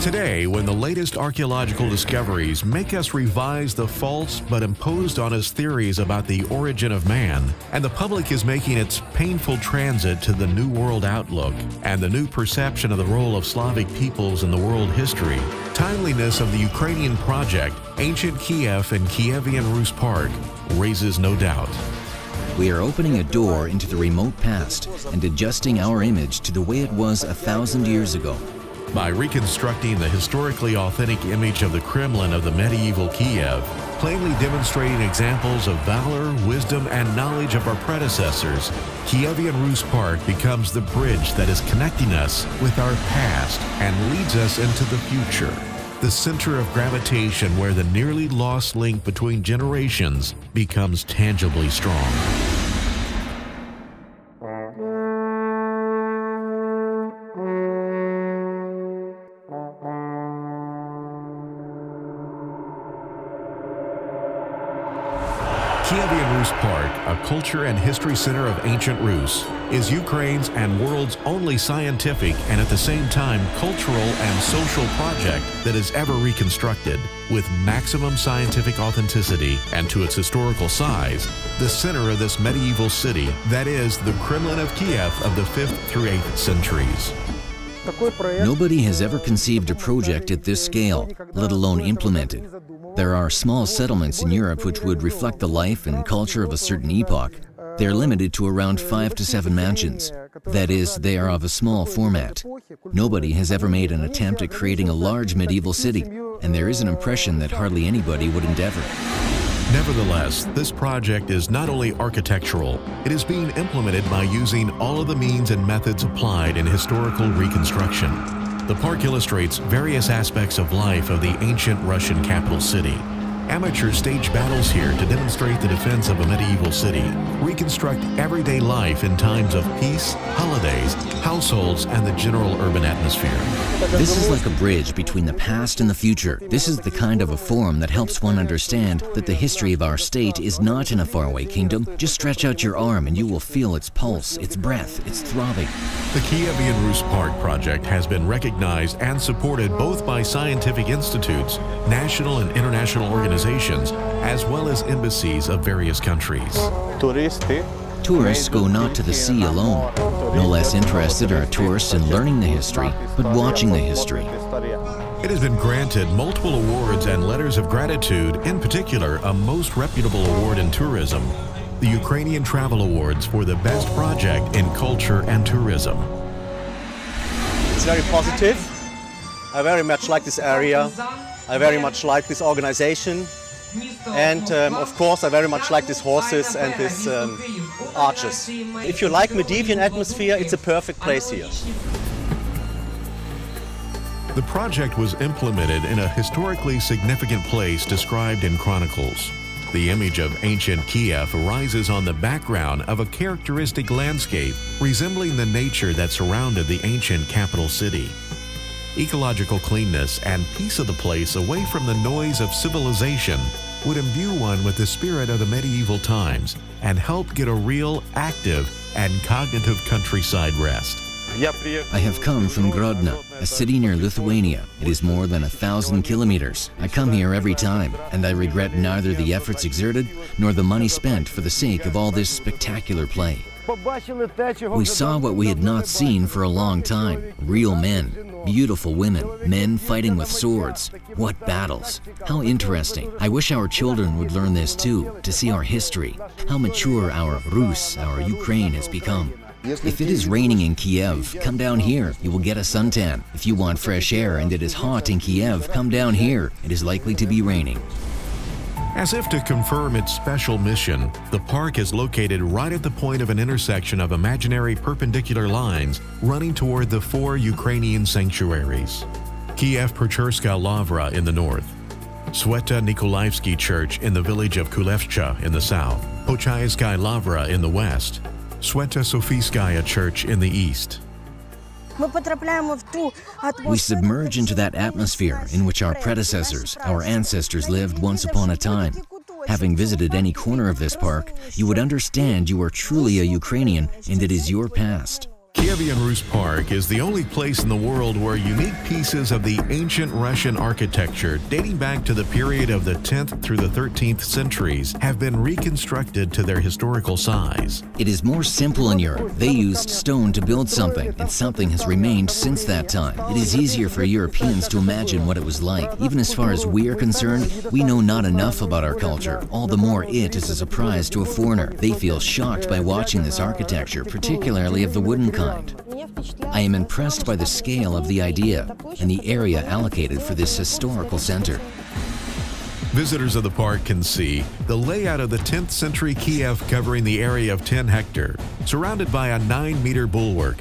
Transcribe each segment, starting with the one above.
Today, when the latest archaeological discoveries make us revise the false but imposed on us theories about the origin of man, and the public is making its painful transit to the New World outlook and the new perception of the role of Slavic peoples in the world history, timeliness of the Ukrainian project, ancient Kiev and Kievian Rus Park, raises no doubt. We are opening a door into the remote past and adjusting our image to the way it was a thousand years ago by reconstructing the historically authentic image of the Kremlin of the medieval Kiev, plainly demonstrating examples of valor, wisdom, and knowledge of our predecessors, Kievian Rus Park becomes the bridge that is connecting us with our past and leads us into the future. The center of gravitation where the nearly lost link between generations becomes tangibly strong. Rus Park, a culture and history center of ancient Rus, is Ukraine's and world's only scientific and at the same time cultural and social project that is ever reconstructed with maximum scientific authenticity and to its historical size, the center of this medieval city that is the Kremlin of Kiev of the 5th through 8th centuries. Nobody has ever conceived a project at this scale, let alone implemented. There are small settlements in Europe which would reflect the life and culture of a certain epoch. They are limited to around five to seven mansions. That is, they are of a small format. Nobody has ever made an attempt at creating a large medieval city, and there is an impression that hardly anybody would endeavor. Nevertheless, this project is not only architectural, it is being implemented by using all of the means and methods applied in historical reconstruction. The park illustrates various aspects of life of the ancient Russian capital city. Amateurs stage battles here to demonstrate the defense of a medieval city, reconstruct everyday life in times of peace, holidays, households, and the general urban atmosphere. This is like a bridge between the past and the future. This is the kind of a forum that helps one understand that the history of our state is not in a faraway kingdom. Just stretch out your arm and you will feel its pulse, its breath, its throbbing. The Kievian Rus Park project has been recognized and supported both by scientific institutes, national and international organizations, organizations, as well as embassies of various countries. Tourists go not to the sea alone. No less interested are tourists in learning the history, but watching the history. It has been granted multiple awards and letters of gratitude, in particular, a most reputable award in tourism, the Ukrainian Travel Awards for the best project in culture and tourism. It's very positive. I very much like this area. I very much like this organization. And um, of course, I very much like these horses and these um, arches. If you like Medieval atmosphere, it's a perfect place here. The project was implemented in a historically significant place described in chronicles. The image of ancient Kiev rises on the background of a characteristic landscape resembling the nature that surrounded the ancient capital city ecological cleanness, and peace of the place away from the noise of civilization would imbue one with the spirit of the medieval times and help get a real, active, and cognitive countryside rest. I have come from Grodno, a city near Lithuania. It is more than a thousand kilometers. I come here every time, and I regret neither the efforts exerted nor the money spent for the sake of all this spectacular play. We saw what we had not seen for a long time real men, beautiful women, men fighting with swords. What battles! How interesting. I wish our children would learn this too, to see our history, how mature our Rus, our Ukraine has become. If it is raining in Kiev, come down here. You will get a suntan. If you want fresh air and it is hot in Kiev, come down here. It is likely to be raining. As if to confirm its special mission, the park is located right at the point of an intersection of imaginary perpendicular lines running toward the four Ukrainian sanctuaries. Kiev Pecherska Lavra in the north, Sweta Nikolaevsky Church in the village of Kulevcha in the south, Pochayskaya Lavra in the west, Sweta Sofiyskaya Church in the east, we submerge into that atmosphere in which our predecessors, our ancestors lived once upon a time. Having visited any corner of this park, you would understand you are truly a Ukrainian and it is your past. Kievan Rus Park is the only place in the world where unique pieces of the ancient Russian architecture dating back to the period of the 10th through the 13th centuries have been reconstructed to their historical size. It is more simple in Europe. They used stone to build something, and something has remained since that time. It is easier for Europeans to imagine what it was like. Even as far as we are concerned, we know not enough about our culture. All the more it is a surprise to a foreigner. They feel shocked by watching this architecture, particularly of the wooden kind. I am impressed by the scale of the idea and the area allocated for this historical center. Visitors of the park can see the layout of the 10th century Kiev covering the area of 10 hectare, surrounded by a 9 meter bulwark,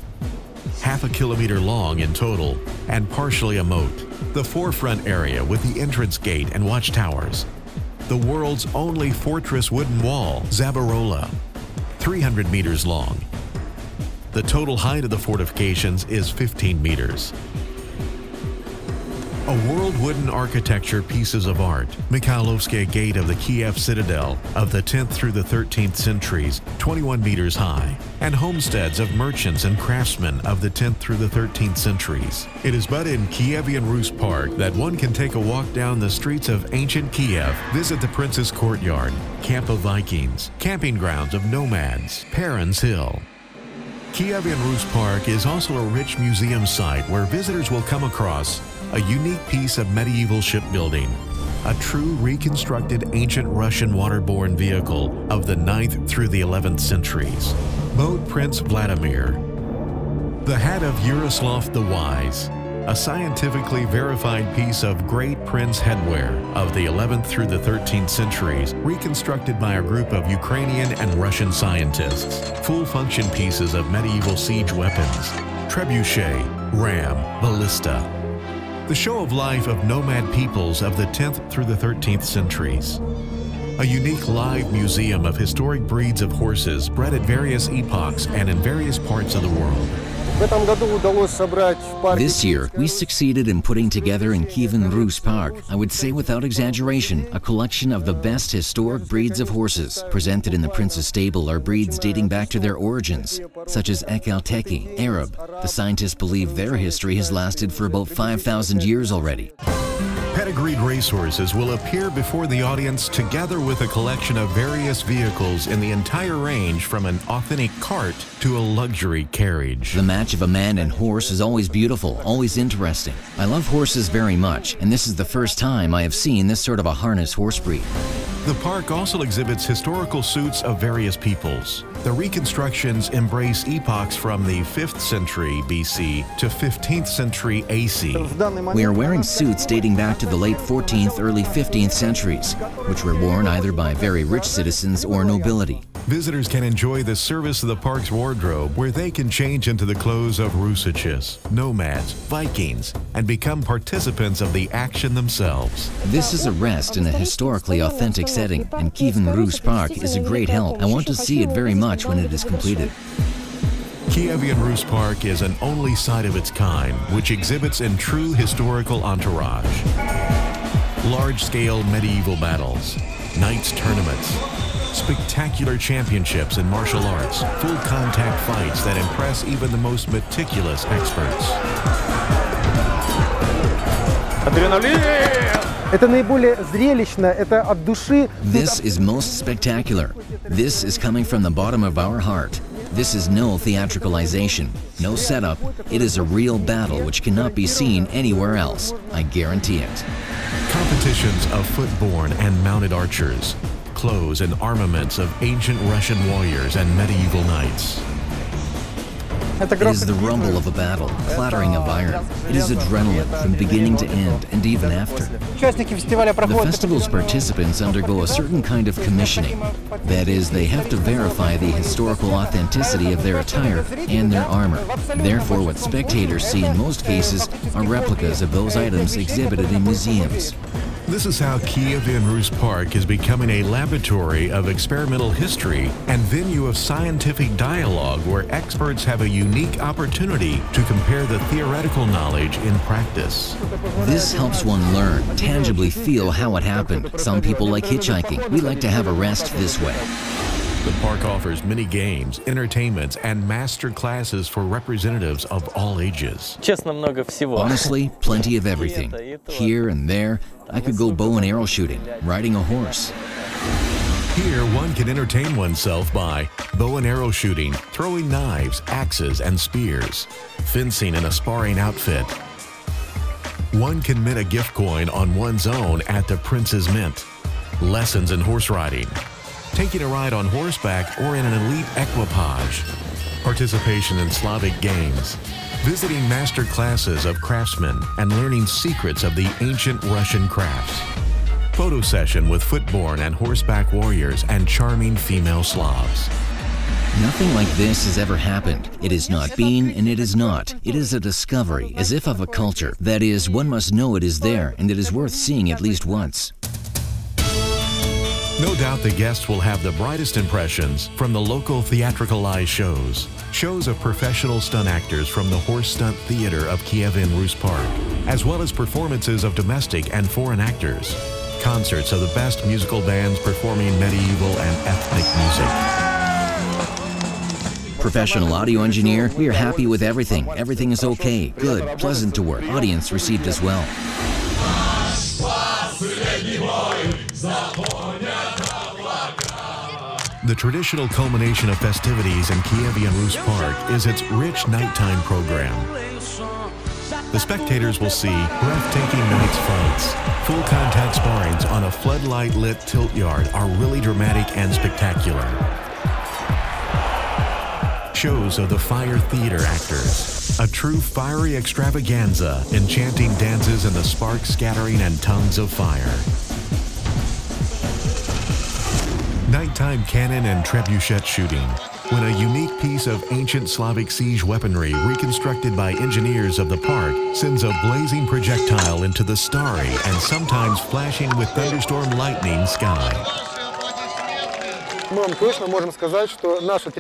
half a kilometer long in total, and partially a moat. The forefront area with the entrance gate and watchtowers. The world's only fortress wooden wall, Zabarola, 300 meters long. The total height of the fortifications is 15 meters. A world wooden architecture pieces of art, Mikhailovsky Gate of the Kiev Citadel of the 10th through the 13th centuries, 21 meters high, and homesteads of merchants and craftsmen of the 10th through the 13th centuries. It is but in Kievan Rus Park that one can take a walk down the streets of ancient Kiev, visit the Prince's Courtyard, Camp of Vikings, camping grounds of nomads, Perun's Hill, Kievan Rus Park is also a rich museum site where visitors will come across a unique piece of medieval shipbuilding, a true reconstructed ancient Russian waterborne vehicle of the 9th through the 11th centuries, boat Prince Vladimir, the hat of Yaroslav the Wise, a scientifically verified piece of great prince headwear of the 11th through the 13th centuries, reconstructed by a group of Ukrainian and Russian scientists, full function pieces of medieval siege weapons, trebuchet, ram, ballista, the show of life of nomad peoples of the 10th through the 13th centuries. A unique live museum of historic breeds of horses bred at various epochs and in various parts of the world. This year, we succeeded in putting together in Kievan Rus Park, I would say without exaggeration, a collection of the best historic breeds of horses. Presented in the Prince's Stable are breeds dating back to their origins, such as Akhal-Teke, Arab. The scientists believe their history has lasted for about 5,000 years already. Racehorses will appear before the audience together with a collection of various vehicles in the entire range from an authentic cart to a luxury carriage. The match of a man and horse is always beautiful, always interesting. I love horses very much, and this is the first time I have seen this sort of a harness horse breed. The park also exhibits historical suits of various peoples. The reconstructions embrace epochs from the 5th century BC to 15th century AC. We are wearing suits dating back to the late 14th, early 15th centuries, which were worn either by very rich citizens or nobility. Visitors can enjoy the service of the park's wardrobe where they can change into the clothes of Rusiches, nomads, Vikings, and become participants of the action themselves. This is a rest in a historically authentic setting, and Kievan Rus Park is a great help. I want to see it very much when it is completed. Kievan Rus Park is an only site of its kind which exhibits in true historical entourage. Large-scale medieval battles, knights tournaments, spectacular championships in martial arts, full contact fights that impress even the most meticulous experts. Это наиболее зрелищно, это от души. This is most spectacular. This is coming from the bottom of our heart. This is no theatricalization, no setup. It is a real battle which cannot be seen anywhere else. I guarantee it. Competitions of footborne and mounted archers, clothes and armaments of ancient Russian warriors and medieval knights. It is the rumble of a battle, clattering of iron. It is adrenaline from beginning to end and even after. The festival's participants undergo a certain kind of commissioning. That is, they have to verify the historical authenticity of their attire and their armor. Therefore, what spectators see in most cases are replicas of those items exhibited in museums. This is how Kievan Rus Park is becoming a laboratory of experimental history and venue of scientific dialogue where experts have a unique opportunity to compare the theoretical knowledge in practice. This helps one learn, tangibly feel how it happened. Some people like hitchhiking. We like to have a rest this way. The park offers mini games, entertainments, and master classes for representatives of all ages. Honestly, plenty of everything. Here and there, I could go bow and arrow shooting, riding a horse. Here, one can entertain oneself by bow and arrow shooting, throwing knives, axes, and spears, fencing in a sparring outfit. One can mint a gift coin on one's own at the Prince's Mint, lessons in horse riding, taking a ride on horseback or in an elite equipage, participation in Slavic games, visiting master classes of craftsmen, and learning secrets of the ancient Russian crafts. Photo session with footborne and horseback warriors and charming female Slavs. Nothing like this has ever happened. It has not been, and it is not. It is a discovery, as if of a culture. That is, one must know it is there, and it is worth seeing at least once. No doubt the guests will have the brightest impressions from the local theatricalized shows. Shows of professional stunt actors from the Horse Stunt Theater of Kiev in Rus Park, as well as performances of domestic and foreign actors. Concerts of the best musical bands performing medieval and ethnic music. Professional audio engineer, we are happy with everything. Everything is okay, good, pleasant to work. Audience received as well. The traditional culmination of festivities in Kievian Rus Park is its rich nighttime program. The spectators will see breathtaking night's fights. Full contact sparrings on a floodlight lit tilt yard are really dramatic and spectacular. Shows of the fire theater actors. A true fiery extravaganza, enchanting dances and the sparks scattering and tongues of fire. Nighttime cannon and trebuchet shooting, when a unique piece of ancient Slavic siege weaponry reconstructed by engineers of the park sends a blazing projectile into the starry and sometimes flashing with thunderstorm lightning sky.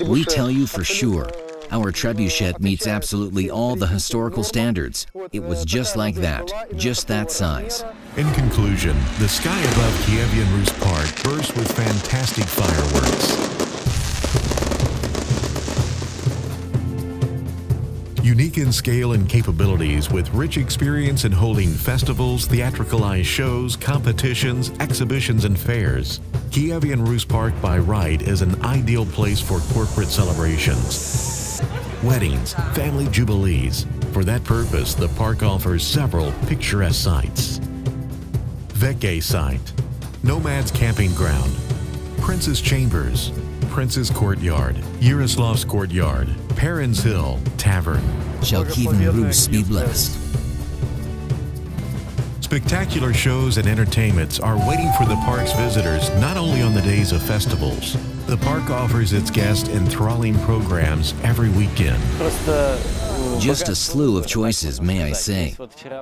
We tell you for sure, our trebuchet meets absolutely all the historical standards. It was just like that, just that size. In conclusion, the sky above Kievian Rus Park bursts with fantastic fireworks. Unique in scale and capabilities with rich experience in holding festivals, theatricalized shows, competitions, exhibitions, and fairs, Kievian Rus Park by right is an ideal place for corporate celebrations, weddings, family jubilees. For that purpose, the park offers several picturesque sites. Veke site, Nomad's Camping Ground, Prince's Chambers, Prince's Courtyard, Yaroslav's Courtyard, Perun's Hill Tavern. Shall Kievan Rus be blessed? Spectacular shows and entertainments are waiting for the park's visitors not only on the days of festivals. The park offers its guests enthralling programs every weekend. Just a slew of choices, may I say.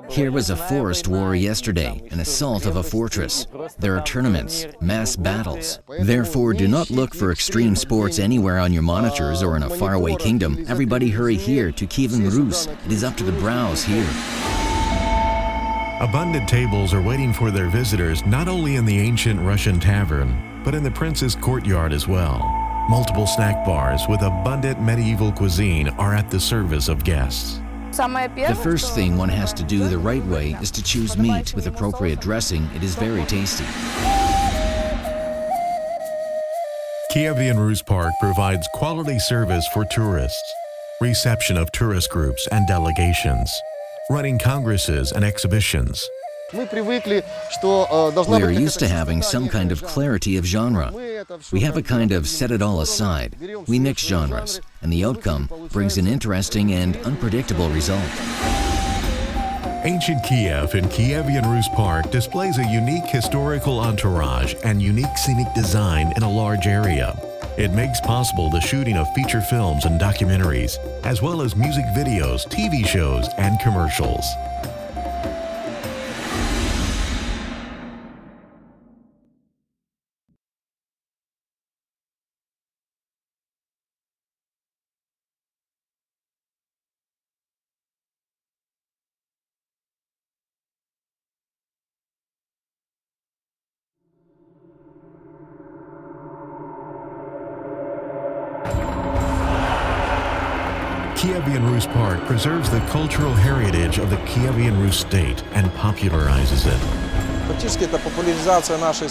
Here was a forest war yesterday, an assault of a fortress. There are tournaments, mass battles. Therefore, do not look for extreme sports anywhere on your monitors or in a faraway kingdom. Everybody hurry here to Kievan Rus. It is up to the brows here. Abundant tables are waiting for their visitors not only in the ancient Russian tavern, but in the prince's courtyard as well. Multiple snack bars with abundant medieval cuisine are at the service of guests. The first thing one has to do the right way is to choose meat. With appropriate dressing, it is very tasty. Kievian Rus Park provides quality service for tourists, reception of tourist groups and delegations, running congresses and exhibitions, We are used to having some kind of clarity of genre. We have a kind of set it all aside. We mix genres, and the outcome brings an interesting and unpredictable result. Ancient Kiev in Kievian Rus Park displays a unique historical entourage and unique scenic design in a large area. It makes possible the shooting of feature films and documentaries, as well as music videos, TV shows, and commercials. Kievian Rus Park preserves the cultural heritage of the Kievian Rus state and popularizes it.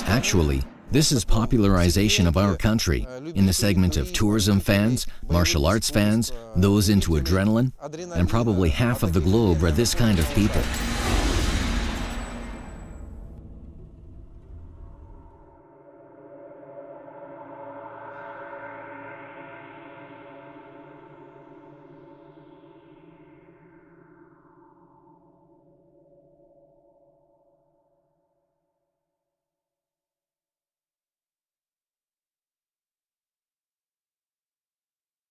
Actually, this is popularization of our country in the segment of tourism fans, martial arts fans, those into adrenaline, and probably half of the globe are this kind of people.